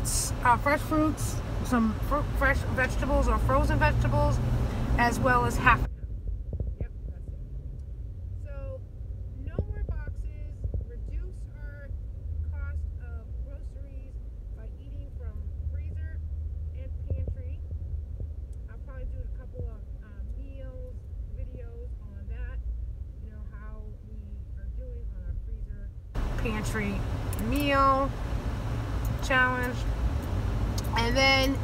fruits, uh, fresh fruits, some fr- fresh vegetables or frozen vegetables, as well as half. Yep. So, no more boxes. Reduce our cost of groceries by eating from freezer and pantry. I'll probably do a couple of um, meals videos on that. You know how we are doing on our freezer pantry meal challenge. And then